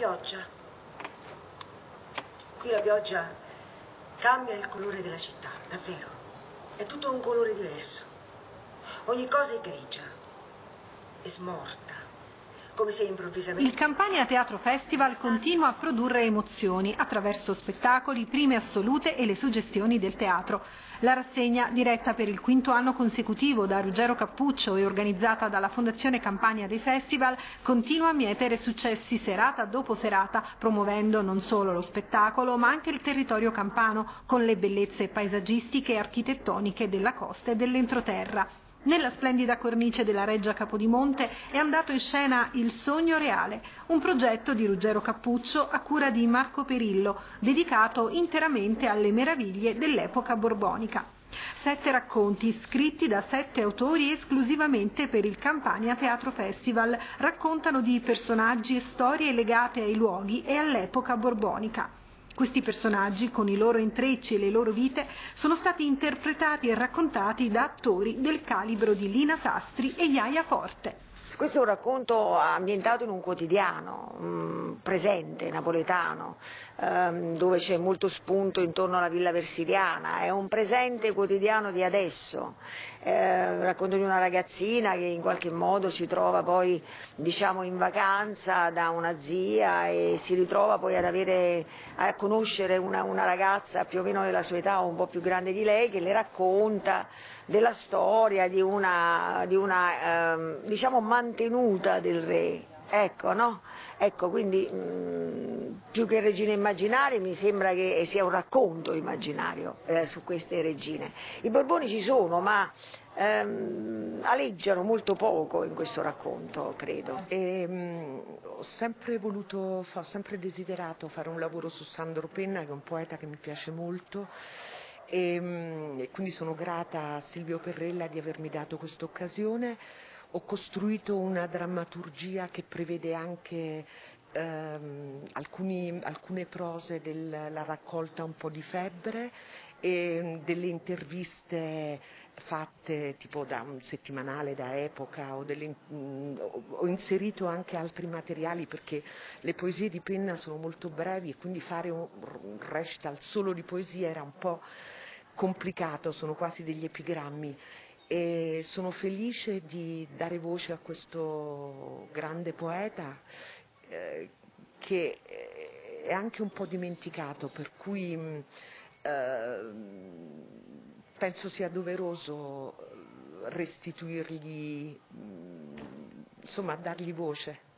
pioggia. Qui la pioggia cambia il colore della città, davvero. È tutto un colore diverso. Ogni cosa è grigia, è smorta, come se improvvisamente... Il Campania Teatro Festival continua a produrre emozioni attraverso spettacoli, prime assolute e le suggestioni del teatro. La rassegna, diretta per il quinto anno consecutivo da Ruggero Cappuccio e organizzata dalla Fondazione Campania dei Festival, continua a mietere successi serata dopo serata, promuovendo non solo lo spettacolo ma anche il territorio campano, con le bellezze paesaggistiche e architettoniche della costa e dell'entroterra. Nella splendida cornice della Reggia Capodimonte è andato in scena Il Sogno Reale, un progetto di Ruggero Cappuccio a cura di Marco Perillo, dedicato interamente alle meraviglie dell'epoca borbonica. Sette racconti scritti da sette autori esclusivamente per il Campania Teatro Festival raccontano di personaggi e storie legate ai luoghi e all'epoca borbonica. Questi personaggi, con i loro intrecci e le loro vite, sono stati interpretati e raccontati da attori del calibro di Lina Sastri e Iaia Forte. Questo è un racconto ambientato in un quotidiano um, presente, napoletano, um, dove c'è molto spunto intorno alla villa versiliana, è un presente quotidiano di adesso, eh, racconto di una ragazzina che in qualche modo si trova poi diciamo, in vacanza da una zia e si ritrova poi avere, a conoscere una, una ragazza più o meno della sua età o un po' più grande di lei che le racconta della storia di una, di una ehm, diciamo mantenuta del re. Ecco, no? Ecco, quindi mh, mm, più che regine immaginarie mi sembra che sia un racconto immaginario eh, su queste regine. I Borboni ci sono, ma ehm, aleggiano molto poco in questo racconto, credo. E, mh, mm, ho sempre voluto, ho sempre desiderato fare un lavoro su Sandro Penna, che è un poeta che mi piace molto e, ehm, e quindi sono grata a Silvio Perrella di avermi dato questa occasione. Ho costruito una drammaturgia che prevede anche ehm, alcuni, alcune prose della raccolta Un po' di febbre e delle interviste fatte tipo da un settimanale da epoca o delle, mh, ho inserito anche altri materiali perché le poesie di penna sono molto brevi e quindi fare un, un recital solo di poesia era un po' complicato, sono quasi degli epigrammi e sono felice di dare voce a questo grande poeta eh, che è anche un po' dimenticato, per cui eh, penso sia doveroso restituirgli, insomma, dargli voce.